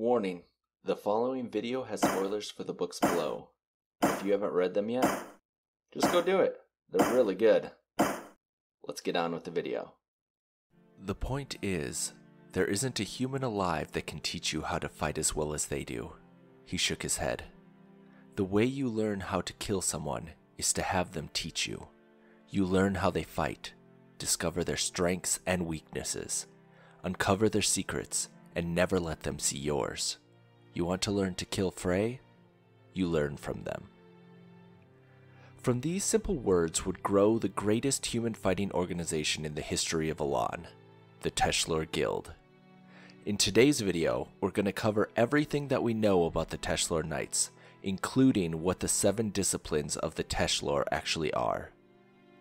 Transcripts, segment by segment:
Warning the following video has spoilers for the books below. If you haven't read them yet, just go do it. They're really good. Let's get on with the video. The point is, there isn't a human alive that can teach you how to fight as well as they do. He shook his head. The way you learn how to kill someone is to have them teach you. You learn how they fight, discover their strengths and weaknesses, uncover their secrets, and never let them see yours. You want to learn to kill Fhrey? You learn from them. From these simple words would grow the greatest human fighting organization in the history of Elan, the Teshlor Guild. In today's video, we're going to cover everything that we know about the Teshlor Knights, including what the seven disciplines of the Teshlor actually are.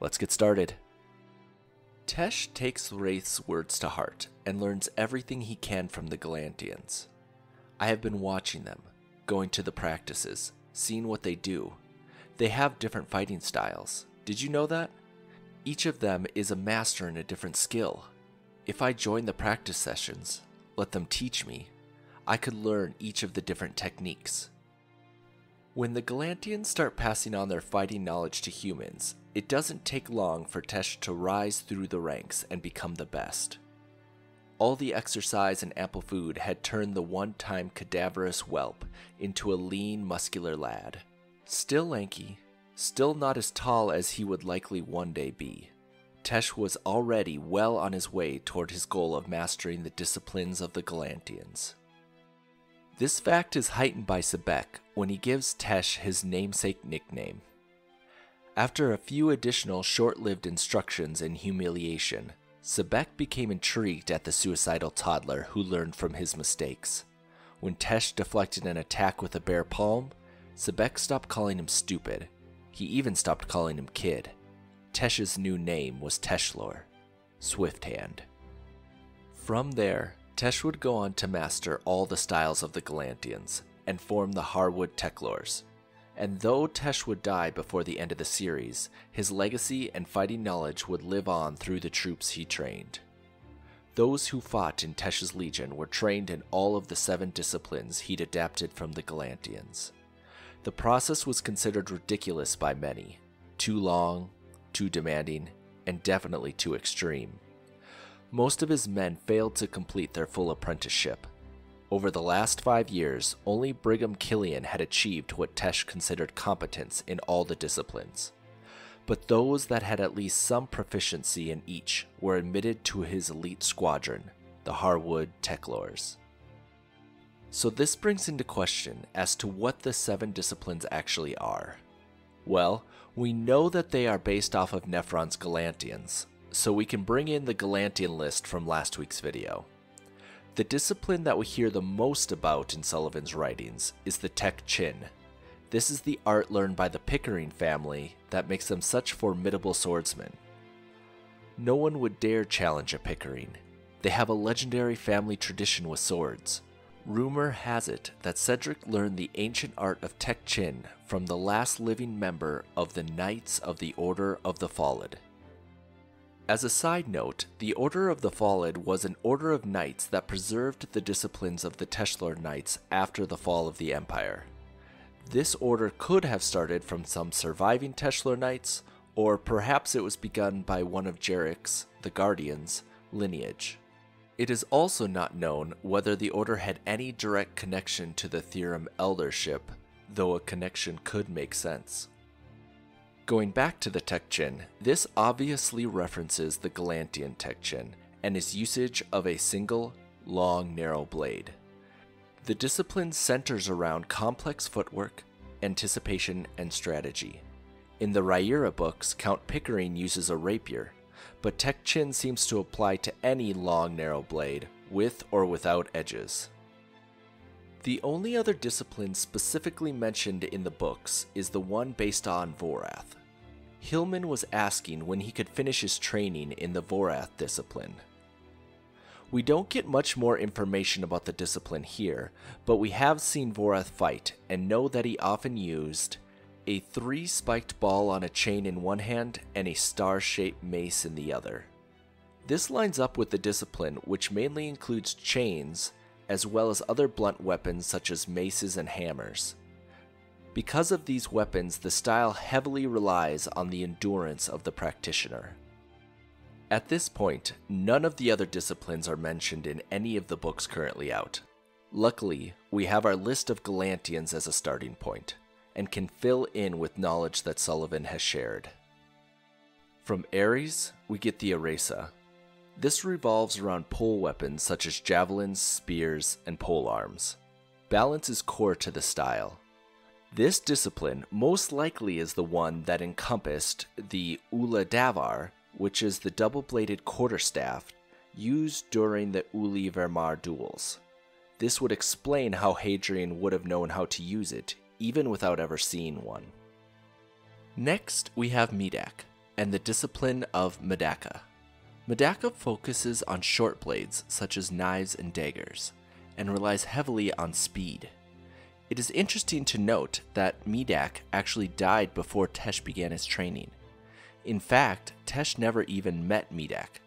Let's get started. Tesh takes Raithe's words to heart and learns everything he can from the Galantians. I have been watching them, going to the practices, seeing what they do. They have different fighting styles. Did you know that? Each of them is a master in a different skill. If I join the practice sessions, let them teach me, I could learn each of the different techniques. When the Galantians start passing on their fighting knowledge to humans, it doesn't take long for Tesh to rise through the ranks and become the best. All the exercise and ample food had turned the one time cadaverous whelp into a lean, muscular lad. Still lanky, still not as tall as he would likely one day be. Tesh was already well on his way toward his goal of mastering the disciplines of the Galantians. This fact is heightened by Sebek when he gives Tesh his namesake nickname. After a few additional short lived instructions and humiliation, Sebek became intrigued at the suicidal toddler who learned from his mistakes. When Tesh deflected an attack with a bare palm, Sebek stopped calling him stupid. He even stopped calling him kid. Tesh's new name was Techylor, Swift Hand. From there, Tesh would go on to master all the styles of the Galantians and form the Harwood Techlors. And though Tesh would die before the end of the series, his legacy and fighting knowledge would live on through the troops he trained. Those who fought in Tesh's legion were trained in all of the seven disciplines he'd adapted from the Galantians. The process was considered ridiculous by many, too long, too demanding, and definitely too extreme. Most of his men failed to complete their full apprenticeship. Over the last five years, only Brigham Killian had achieved what Tesh considered competence in all the disciplines. But those that had at least some proficiency in each were admitted to his elite squadron, the Harwood Techlors. So this brings into question as to what the seven disciplines actually are. Well, we know that they are based off of Nyphron's Galantians, so we can bring in the Galantian list from last week's video. The discipline that we hear the most about in Sullivan's writings is the Tekchin. This is the art learned by the Pickering family that makes them such formidable swordsmen. No one would dare challenge a Pickering. They have a legendary family tradition with swords. Rumor has it that Cedric learned the ancient art of Tekchin from the last living member of the Knights of the Order of the Fallen. As a side note, the Order of the Fallen was an order of knights that preserved the disciplines of the Teshlor Knights after the fall of the Empire. This order could have started from some surviving Teshlor Knights, or perhaps it was begun by one of Jarek's, the Guardians, lineage. It is also not known whether the order had any direct connection to the Theorem Eldership, though a connection could make sense. Going back to the Tekchin, this obviously references the Galantian Tekchin and its usage of a single, long, narrow blade. The discipline centers around complex footwork, anticipation, and strategy. In the Riyria books, Count Pickering uses a rapier, but Tekchin seems to apply to any long narrow blade, with or without edges. The only other discipline specifically mentioned in the books is the one based on Vorath. Hillman was asking when he could finish his training in the Vorath discipline. We don't get much more information about the discipline here, but we have seen Vorath fight and know that he often used a three spiked ball on a chain in one hand and a star shaped mace in the other. This lines up with the discipline, which mainly includes chains, as well as other blunt weapons such as maces and hammers. Because of these weapons, the style heavily relies on the endurance of the practitioner. At this point, none of the other disciplines are mentioned in any of the books currently out. Luckily, we have our list of Galantians as a starting point, and can fill in with knowledge that Sullivan has shared. From Eres, we get the Aresa. This revolves around pole weapons such as javelins, spears, and pole arms. Balance is core to the style. This discipline most likely is the one that encompassed the Ula Davar, which is the double bladed quarterstaff used during the Uli Vermar duels. This would explain how Hadrian would have known how to use it, even without ever seeing one. Next, we have Medak, and the discipline of Medaka. Medaka focuses on short blades, such as knives and daggers, and relies heavily on speed. It is interesting to note that Medak actually died before Tesh began his training. In fact, Tesh never even met Medak,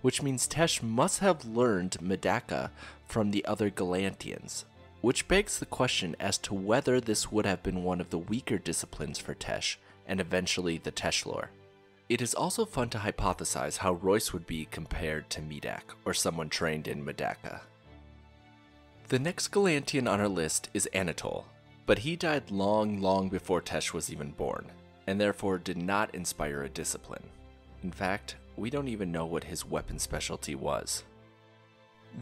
which means Tesh must have learned Medaka from the other Galantians, which begs the question as to whether this would have been one of the weaker disciplines for Tesh and eventually the Teshlor. It is also fun to hypothesize how Royce would be compared to Medak, or someone trained in Medaka. The next Galantian on our list is Anatole, but he died long, long before Tesh was even born, and therefore did not inspire a discipline. In fact, we don't even know what his weapon specialty was.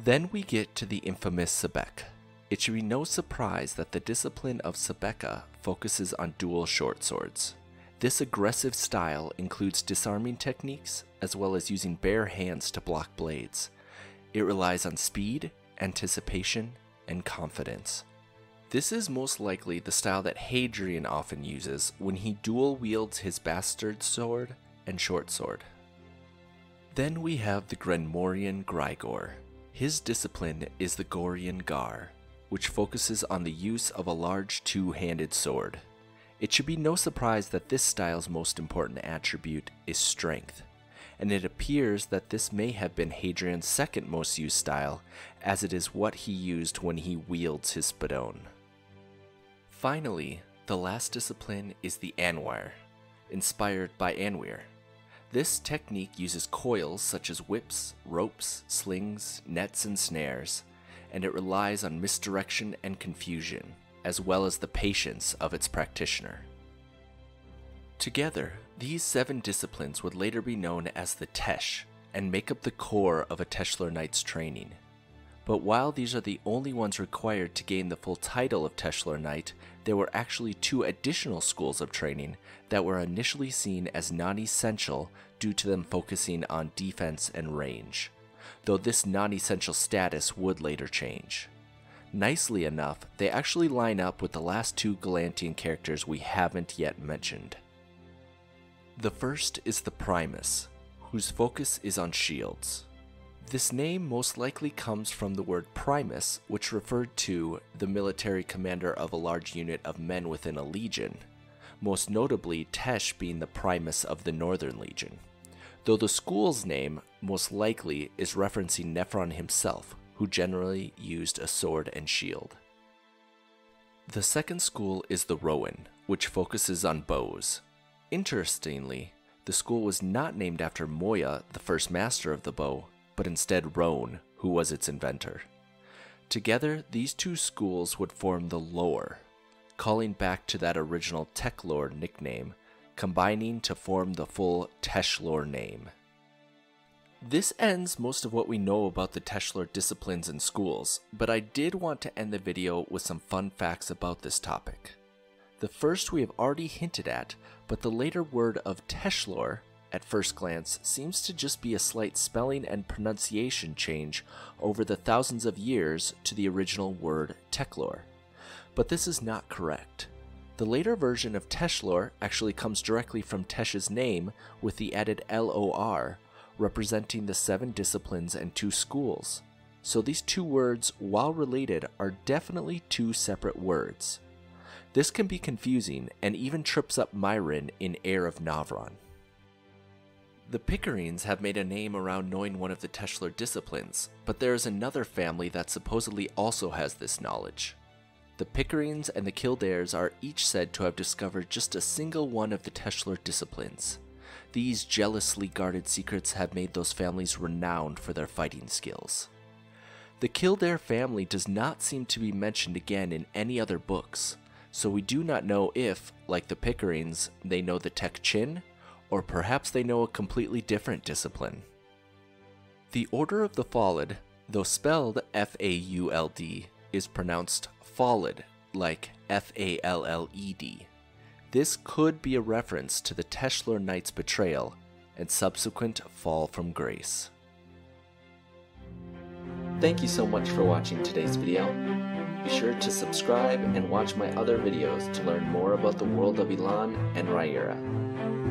Then we get to the infamous Sebek. It should be no surprise that the discipline of Sebeka focuses on dual short swords. This aggressive style includes disarming techniques as well as using bare hands to block blades. It relies on speed, anticipation, and confidence. This is most likely the style that Hadrian often uses when he dual wields his bastard sword and short sword. Then we have the Grenmorian Grygor. His discipline is the Gorian Gar, which focuses on the use of a large two handed sword. It should be no surprise that this style's most important attribute is strength, and it appears that this may have been Hadrian's second most used style, as it is what he used when he wields his spadone. Finally, the last discipline is the anwire, inspired by Anwir. This technique uses coils such as whips, ropes, slings, nets, and snares, and it relies on misdirection and confusion, as well as the patience of its practitioner. Together, these seven disciplines would later be known as the Tesh and make up the core of a Teshlor Knight's training. But while these are the only ones required to gain the full title of Teshlor Knight, there were actually two additional schools of training that were initially seen as non essential due to them focusing on defense and range, though this non essential status would later change. Nicely enough, they actually line up with the last two Galantian characters we haven't yet mentioned. The first is the Primus, whose focus is on shields. This name most likely comes from the word primus, which referred to the military commander of a large unit of men within a legion, most notably Tesh being the primus of the Northern Legion. Though the school's name most likely is referencing Nyphron himself, who generally used a sword and shield. The second school is the Rowan, which focuses on bows. Interestingly, the school was not named after Moya, the first master of the bow, but instead Roan, who was its inventor. Together, these two schools would form the Lore, calling back to that original Techylor nickname, combining to form the full Teshlor name. This ends most of what we know about the Teshlor disciplines and schools, but I did want to end the video with some fun facts about this topic. The first we have already hinted at, but the later word of Teshlor at first glance, seems to just be a slight spelling and pronunciation change over the thousands of years to the original word Techylor. But this is not correct. The later version of Teshlor actually comes directly from Tesh's name with the added LOR, representing the seven disciplines and two schools. So these two words, while related, are definitely two separate words. This can be confusing and even trips up Myron in Heir of Novron. The Pickerings have made a name around knowing one of the Teshlor disciplines, but there is another family that supposedly also has this knowledge. The Pickerings and the Kildares are each said to have discovered just a single one of the Teshlor disciplines. These jealously guarded secrets have made those families renowned for their fighting skills. The Kildare family does not seem to be mentioned again in any other books, so we do not know if, like the Pickerings, they know the Tekchin, or perhaps they know a completely different discipline. The Order of the Fauld, though spelled F A U L D, is pronounced Falled, like F A L L E D. This could be a reference to the Teshlor Knight's betrayal and subsequent fall from grace. Thank you so much for watching today's video. Be sure to subscribe and watch my other videos to learn more about the world of Elan and Riyria.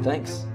Thanks!